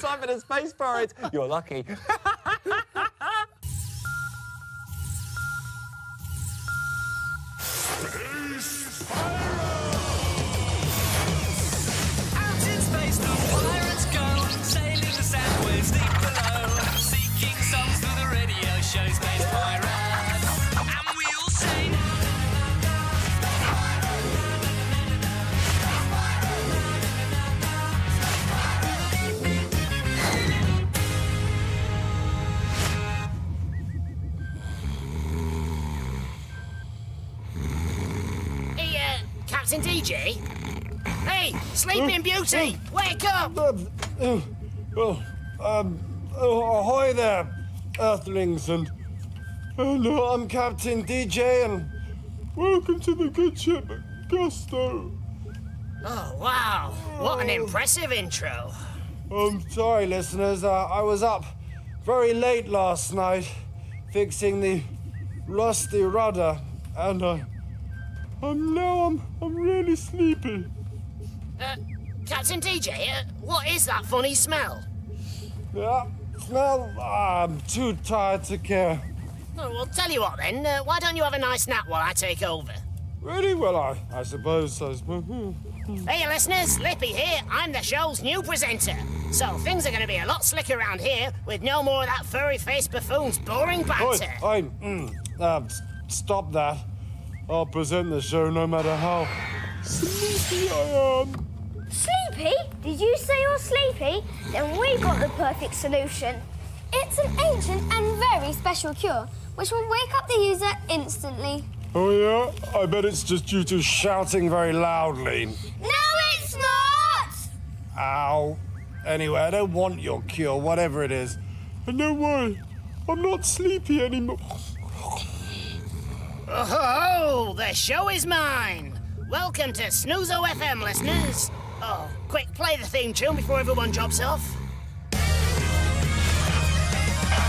Time for the Space Pirates. You're lucky. Out DJ? Hey, Sleeping Beauty, wake up! Oh, oh, um, oh, ahoy there, Earthlings, and hello, I'm Captain DJ, and welcome to the good ship Gusto. Oh, wow, what an impressive intro. I'm sorry, listeners, uh, I was up very late last night fixing the rusty rudder, and uh, I'm now I'm I'm really sleepy. Uh, Captain DJ, uh, what is that funny smell? Yeah, smell. I'm too tired to care. Oh, well, tell you what then, uh, why don't you have a nice nap while I take over? Really? Well, I I suppose hmm. Hey, Listeners, Lippy here. I'm the show's new presenter. So things are going to be a lot slicker around here with no more of that furry-faced buffoon's boring Oi, banter. oi, mm, uh, stop that. I'll present the show no matter how sleepy I am. Sleepy? Did you say you're sleepy? Then we've got the perfect solution. It's an ancient and very special cure which will wake up the user instantly. Oh, yeah? I bet it's just due to shouting very loudly. No, it's not! Ow. Anyway, I don't want your cure, whatever it is. And no worry, I'm not sleepy anymore. Oh, the show is mine. Welcome to Snoozo FM, listeners. Oh, quick, play the theme tune before everyone drops off.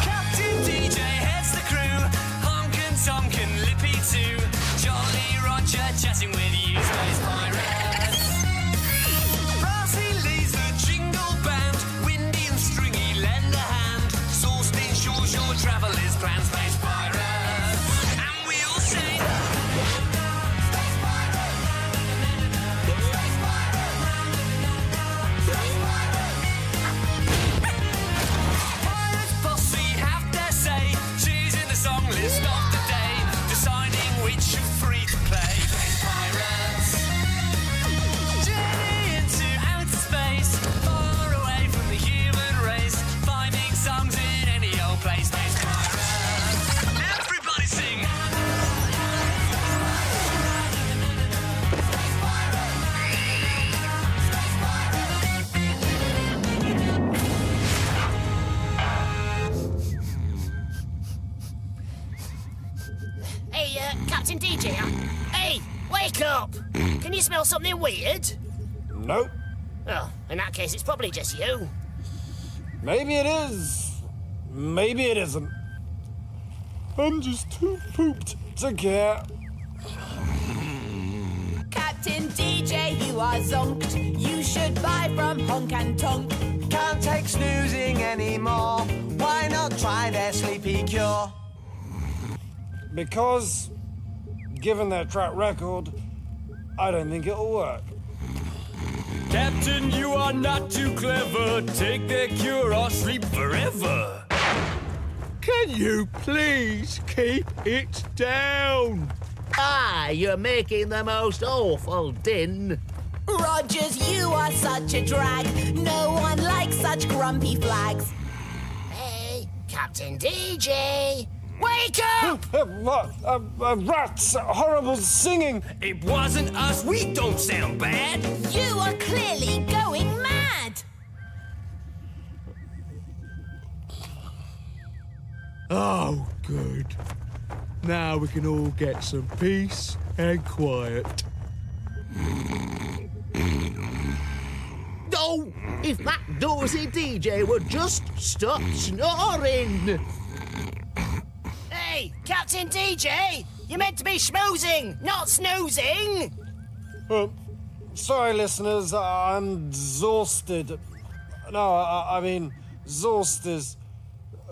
Captain DJ heads the crew, Honk and Tonk and Lippy too. Jolly Roger chatting with you, Space Pirates. Brassy leads the jingle band, windy and stringy lend a hand. Zorst ensures your travel is probably just you. Maybe it is. Maybe it isn't. I'm just too pooped to care. Captain DJ, you are zonked. You should buy from Honk and Tonk. Can't take snoozing anymore. Why not try their sleepy cure? Because, given their track record, I don't think it'll work. Captain, you are not too clever. Take their cure or sleep forever. Can you please keep it down? Ah, you're making the most awful din. Rogers, you are such a drag. No one likes such grumpy flags. Hey, Captain DJ, wake up! Uh, what? Uh, uh, rats! Horrible singing! It wasn't us. We don't sound bad. You are clearly going mad. Oh, good. Now we can all get some peace and quiet. Oh, if that dozy DJ would just stop snoring. Hey, Captain DJ, you're meant to be schmoozing, not snoozing. Uh, sorry, listeners, I'm exhausted. no, I, I mean, Zorst is.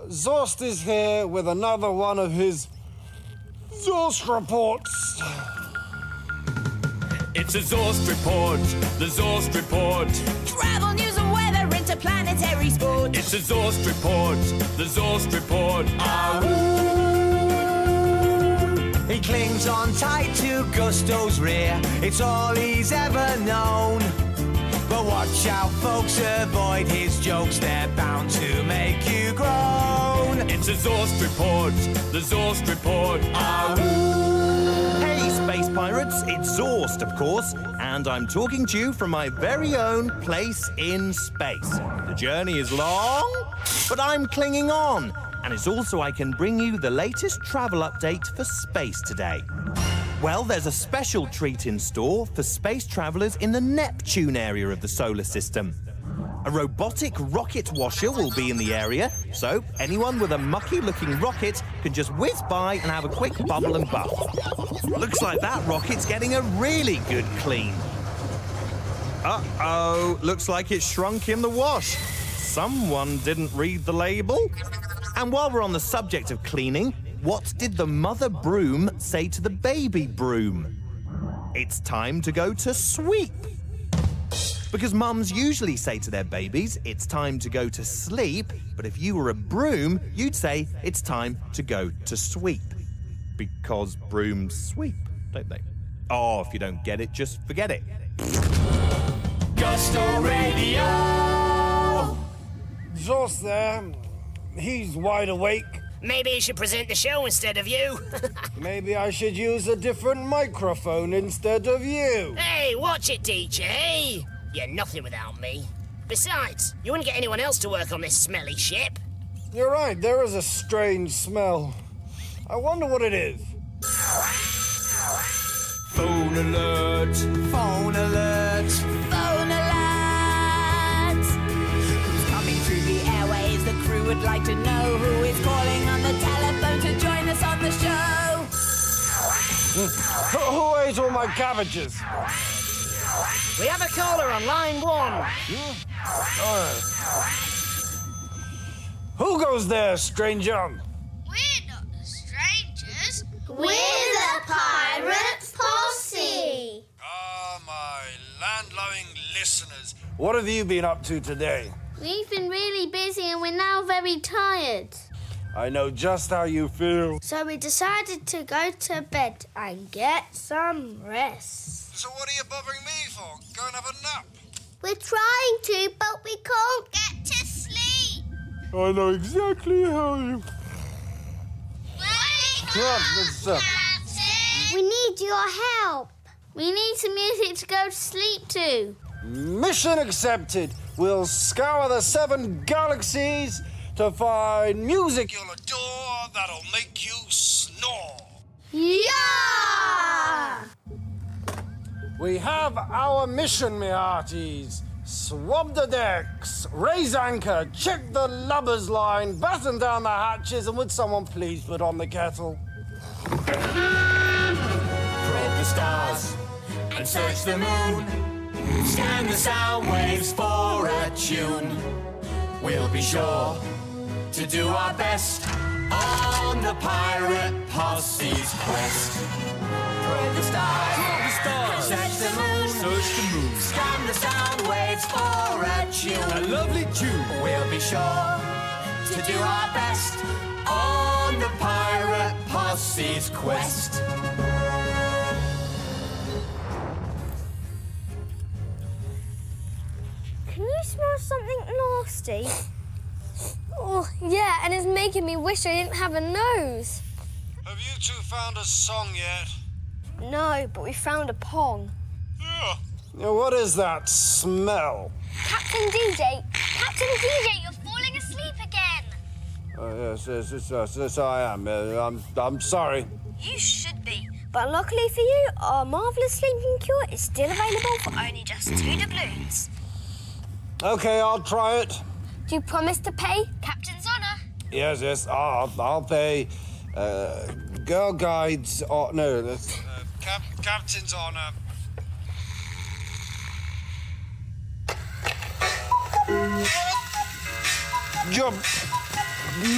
Zorst is here with another one of his. Zorst reports. It's a Zorst report, the Zorst report. Travel news and weather, interplanetary sport. It's a Zorst report, the Zorst report. He clings on tight to Gusto's rear. It's all he's ever known. But watch out, folks, avoid his jokes. They're bound to make you groan. It's a Zorst report, the Zorst report. Ah, hey, space pirates, it's Zorst, of course, and I'm talking to you from my very own place in space. The journey is long, but I'm clinging on, and it's also I can bring you the latest travel update for space today. Well, there's a special treat in store for space travelers in the Neptune area of the solar system. A robotic rocket washer will be in the area, so anyone with a mucky looking rocket can just whiz by and have a quick bubble and buff. Looks like that rocket's getting a really good clean. Uh oh, looks like it shrunk in the wash. Someone didn't read the label. And while we're on the subject of cleaning, what did the mother broom say to the baby broom? It's time to go to sweep. Because mums usually say to their babies, it's time to go to sleep, but if you were a broom, you'd say it's time to go to sweep. Because brooms sweep, don't they? Oh, if you don't get it, just forget it. Gusto Radio. Zorst there. Uh, He's wide awake. Maybe he should present the show instead of you. Maybe I should use a different microphone instead of you. hey, watch it, DJ. You're nothing without me. Besides, you wouldn't get anyone else to work on this smelly ship. You're right, there is a strange smell. I wonder what it is. Phone alert. Phone alert. Would like to know who is calling on the telephone to join us on the show. Who, who ate all my cabbages? We have a caller on line one. Who goes there, stranger? We're not the strangers. We're the Pirate Posse. Ah, my land-loving listeners. What have you been up to today? We've been really busy and we're now very tired. I know just how you feel. So we decided to go to bed and get some rest. So what are you bothering me for? Go and have a nap. We're trying to, but we can't get to sleep. I know exactly how you... Yeah, that's, uh, We need your help. We need some music to go to sleep to. Mission accepted. We'll scour the seven galaxies to find music you'll adore that'll make you snore. Yeah! We have our mission, me hearties. Swab the decks, raise anchor, check the lubber's line, batten down the hatches, and would someone please put on the kettle? Probe the stars and search the moon. Scan the sound waves for a tune. We'll be sure to do our best on the pirate posse's quest. Probe the stars, probe the stars, search the moon, search the moon. Scan the sound waves for a tune. A lovely tune. We'll be sure to do our best on the pirate posse's quest. Can you smell something nasty? Oh, yeah, and it's making me wish I didn't have a nose. Have you two found a song yet? No, but we found a pong. Now, what is that smell? Captain DJ! Captain DJ, you're falling asleep again! Oh, yes, yes, yes, yes, yes, I am. Uh, I'm, I'm sorry. You should be. But luckily for you, our marvellous sleeping cure is still available for only just two doubloons. Okay, I'll try it. Do you promise to pay Captain's honour? Yes, yes, I'll, I'll pay. Uh, girl guides. Oh, no, that's. Uh, cap- captain's honor. You're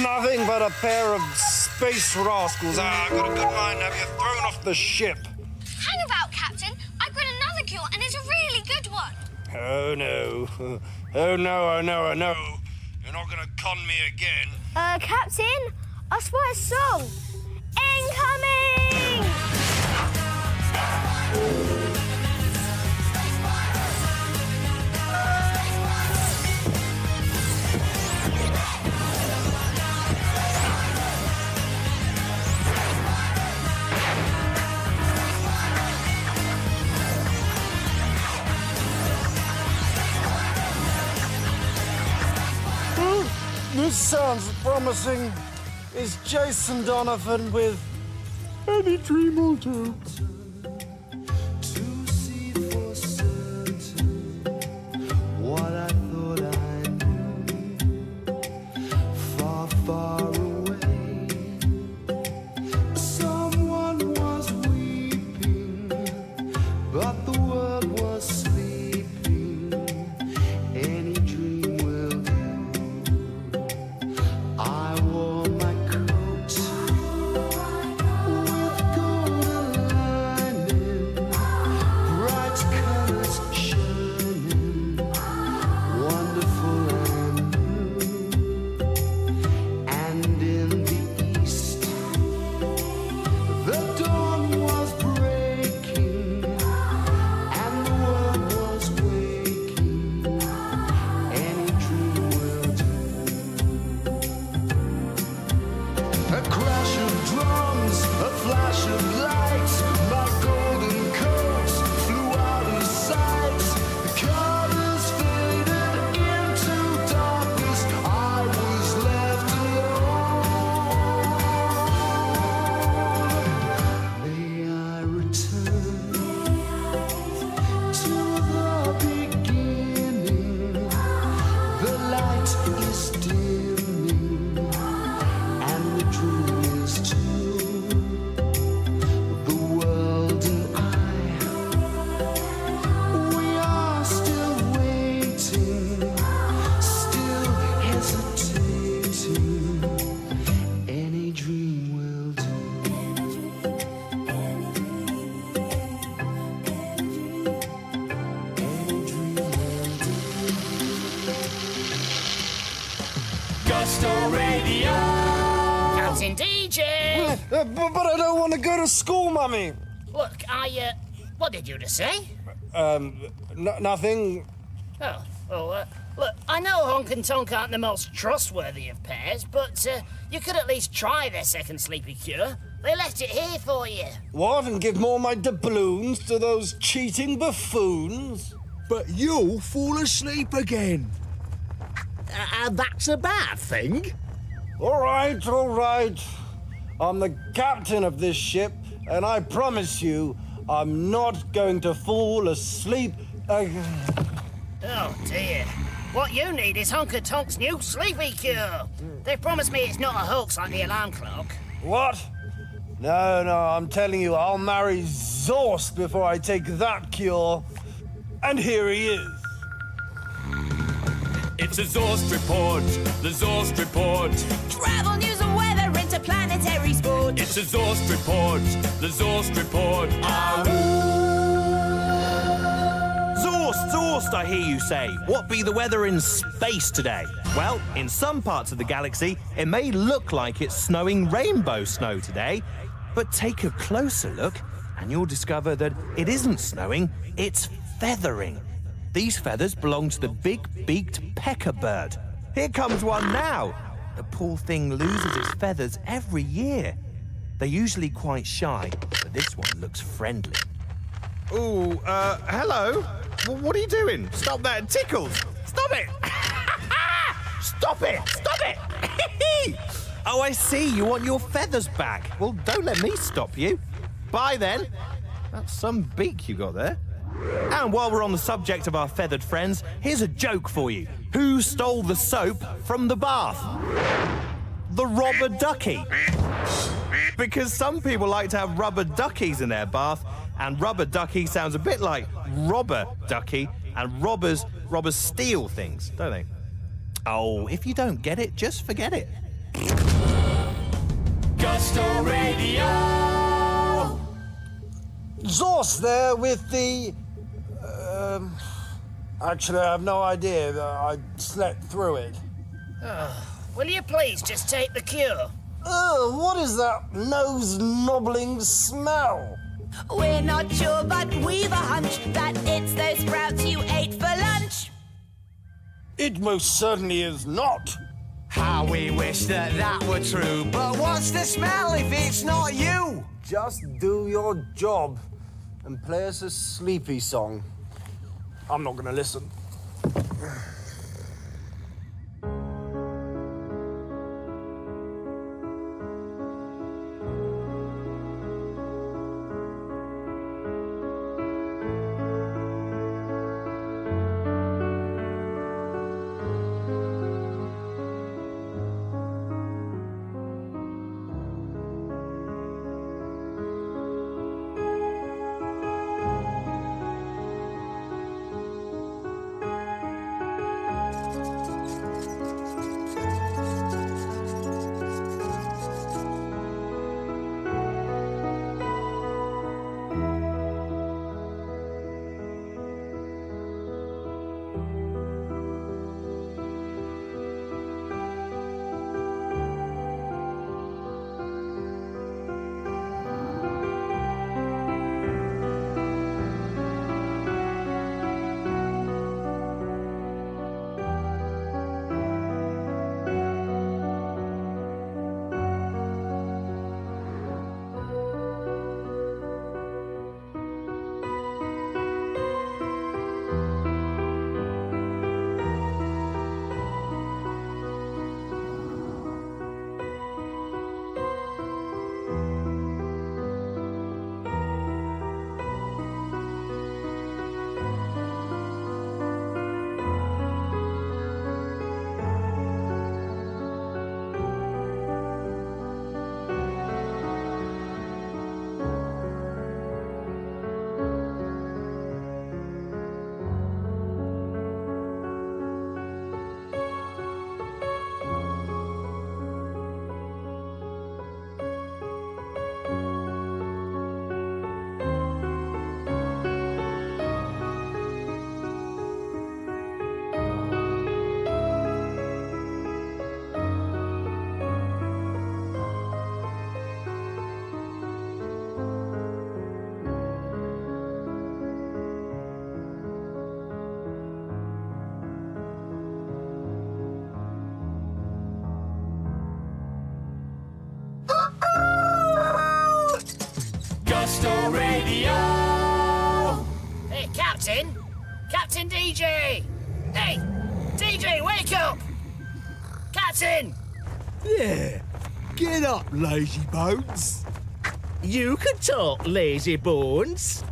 nothing but a pair of space rascals. Ah, I've got a good mind to have you thrown off the ship. Oh no. Oh no, oh no, oh no. You're not gonna con me again. Uh, Captain, I spot a song. Incoming! Promising. Is Jason Donovan with Any dream will do. But, but I don't want to go to school, Mummy. Look, I, uh, what did you just say? Um, n- nothing. Oh, oh, uh, look, I know Honk and Tonk aren't the most trustworthy of pairs, but uh, you could at least try their second sleepy cure. They left it here for you. What? And give more of my doubloons to those cheating buffoons? But you'll fall asleep again. Uh, that's a bad thing. All right, all right. I'm the captain of this ship, and I promise you, I'm not going to fall asleep again. Oh dear. What you need is Honk and Tonk's new sleepy cure. They promised me it's not a hoax like the alarm clock. What? No, no, I'm telling you, I'll marry Zorst before I take that cure. And here he is. It's a Zorst report, the Zorst report. Travel news and weather, interplanetary sport. It's a Zorst report, the Zorst report. Zorst, Zorst, I hear you say. What be the weather in space today? Well, in some parts of the galaxy, it may look like it's snowing rainbow snow today, but take a closer look and you'll discover that it isn't snowing, it's feathering. These feathers belong to the big beaked pecker bird. Here comes one now. The poor thing loses its feathers every year. They're usually quite shy, but this one looks friendly. Ooh, uh, hello? What are you doing? Stop that, it tickles! Stop it! Stop it! Stop it! Oh, I see. You want your feathers back. Well, don't let me stop you. Bye then. That's some beak you got there. And while we're on the subject of our feathered friends, here's a joke for you. Who stole the soap from the bath? The robber ducky. Because some people like to have rubber duckies in their bath, and rubber ducky sounds a bit like robber ducky, and robbers robbers steal things, don't they? Oh, if you don't get it, just forget it. Gusto Radio. Zorst there with the. Um, actually, I have no idea. I slept through it. Will you please just take the cure? Ugh, what is that nose nobbling smell? We're not sure, but we've a hunch that it's those sprouts you ate for lunch. It most certainly is not. How we wish that that were true. But what's the smell if it's not you? Just do your job and play us a sleepy song. I'm not gonna listen. Lazy bones. You can talk, lazy bones.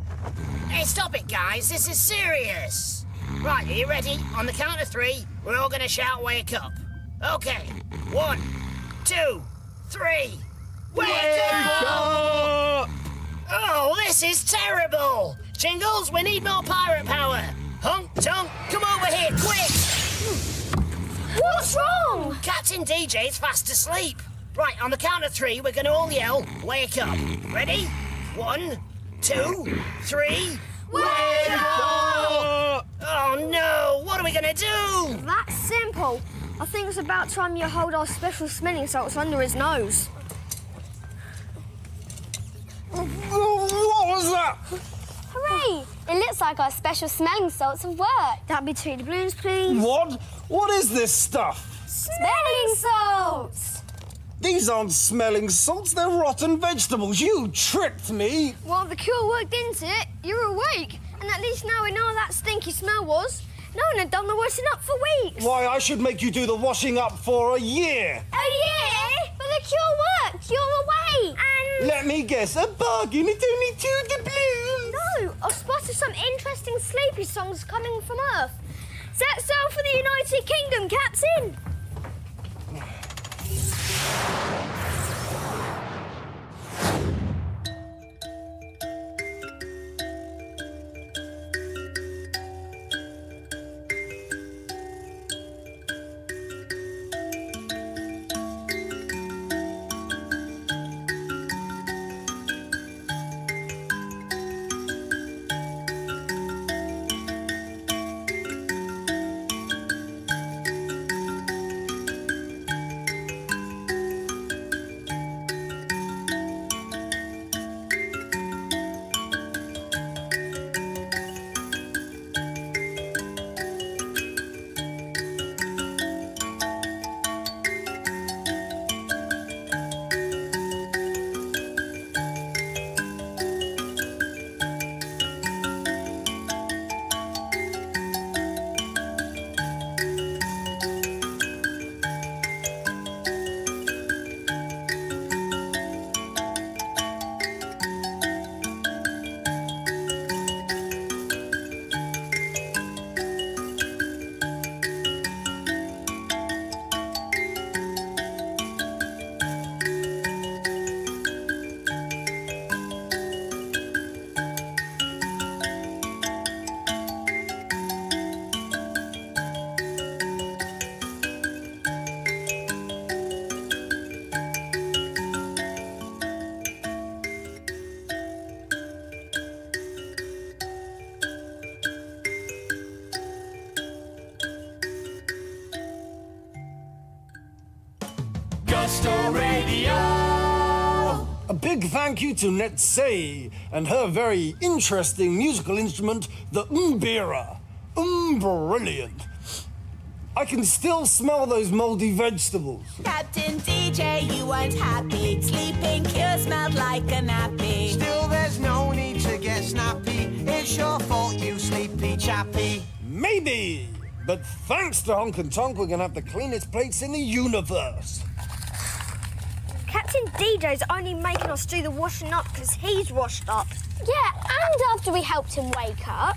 Hey, stop it, guys. This is serious. Right, are you ready? On the count of three, we're all gonna shout wake up. Okay. One, two, three. Wake, up! Oh, this is terrible! Jingles, we need more pirate power! Honk Tonk, come over here, quick! What's wrong? Captain DJ's fast asleep. Right, on the count of three, we're gonna all yell, wake up. Ready? One, two, three. Wake up! Oh no, what are we gonna do? That's simple. I think it's about time you hold our special smelling salts under his nose. What was that? Hooray! It looks like our special smelling salts have worked. That'd be two Balloons, please. What? What is this stuff? Smelling salts! These aren't smelling salts, they're rotten vegetables. You tricked me. Well, the cure worked, didn't it? You're awake. And at least now we know what that stinky smell was. No one had done the washing up for weeks. Why, I should make you do the washing up for a year. A year? But the cure worked. You're awake. And... Let me guess, a bargain. It's only two doubloons. No, I've spotted some interesting sleepy songs coming from Earth. Set sail for the United Kingdom, Captain. you big thank you to Netsei and her very interesting musical instrument, the mbira. Um, brilliant. I can still smell those moldy vegetables. Captain DJ, you weren't happy. Sleeping cure smelled like a nappy. Still, there's no need to get snappy. It's your fault, you sleepy chappy. Maybe. But thanks to Honk and Tonk, we're gonna have the cleanest plates in the universe. Captain DJ's only making us do the washing up because he's washed up. Yeah, and after we helped him wake up.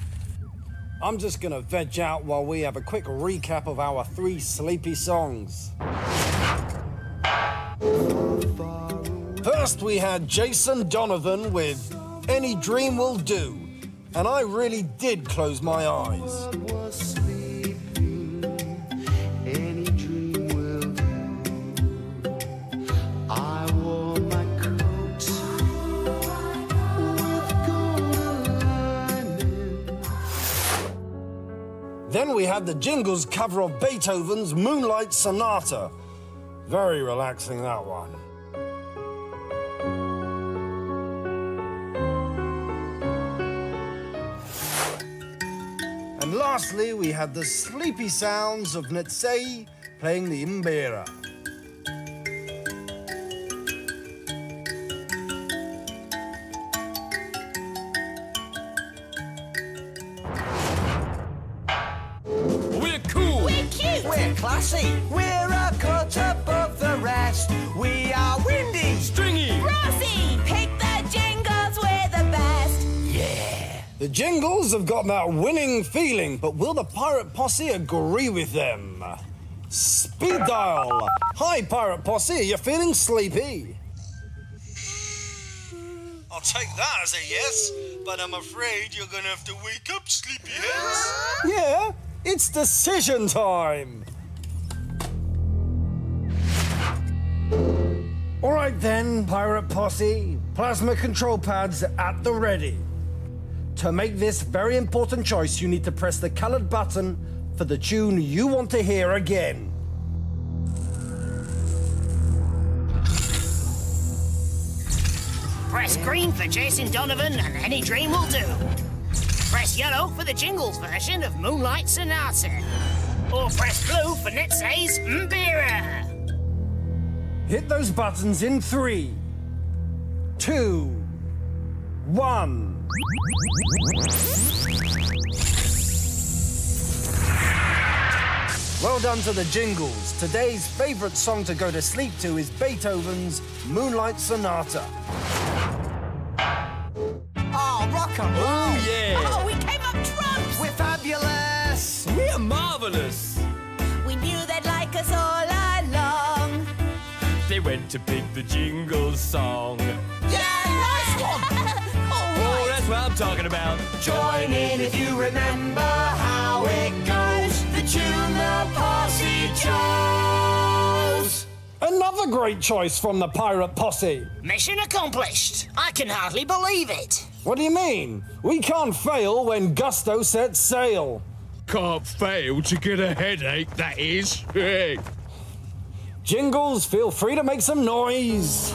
I'm just gonna veg out while we have a quick recap of our three sleepy songs. First, we had Jason Donovan with Any Dream Will Do, and I really did close my eyes. Then we had the Jingles cover of Beethoven's Moonlight Sonata. Very relaxing, that one. And lastly, we had the sleepy sounds of Netsei playing the mbira. The Jingles have got that winning feeling, but will the Pirate Posse agree with them? Speed dial. Hi, Pirate Posse. You're you feeling sleepy? I'll take that as a yes, but I'm afraid you're gonna have to wake up, sleepyheads. Yeah, it's decision time. All right then, Pirate Posse. Plasma control pads at the ready. To make this very important choice, you need to press the colored button for the tune you want to hear again. Press green for Jason Donovan and Any Dream Will Do. Press yellow for the Jingles version of Moonlight Sonata. Or press blue for Netsei's Mbira. Hit those buttons in three, two, one. Well done to the Jingles. Today's favorite song to go to sleep to is Beethoven's Moonlight Sonata. Oh, rock and roll. Oh, yeah. Oh, we came up trumps. We're fabulous. We're marvelous. We knew they'd like us all along. They went to pick the jingle song. Yeah, nice one. That's what I'm talking about. Join in if you remember how it goes. The tune the posse chose. Another great choice from the Pirate Posse. Mission accomplished. I can hardly believe it. What do you mean? We can't fail when Gusto sets sail. Can't fail to get a headache, that is. Hey. Jingles, feel free to make some noise.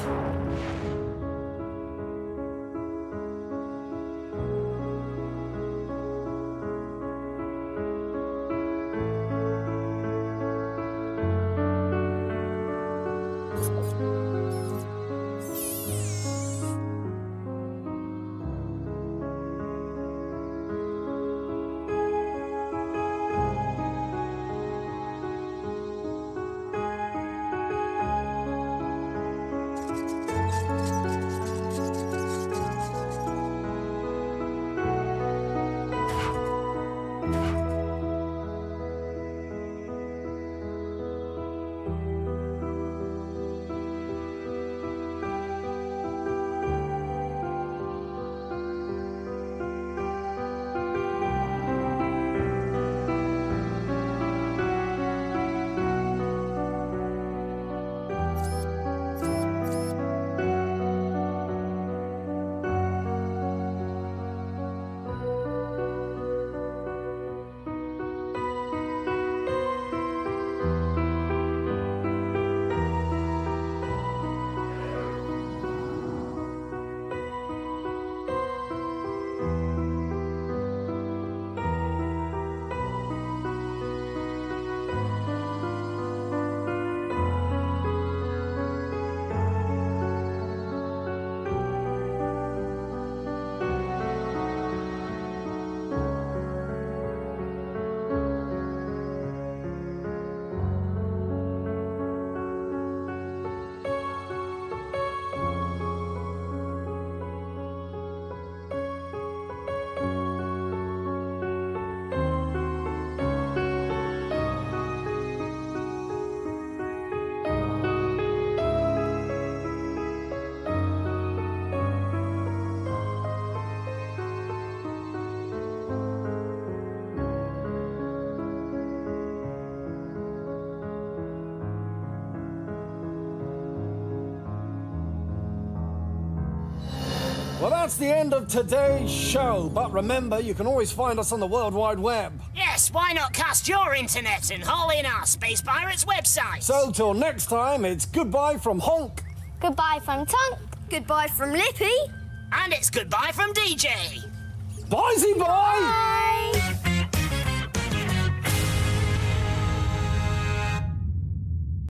Well, that's the end of today's show. But remember, you can always find us on the World Wide Web. Yes, why not cast your internet and haul in our Space Pirates website? So till next time, it's goodbye from Honk. Goodbye from Tonk. Goodbye from Lippy. And it's goodbye from DJ. Bye, bye. Bye.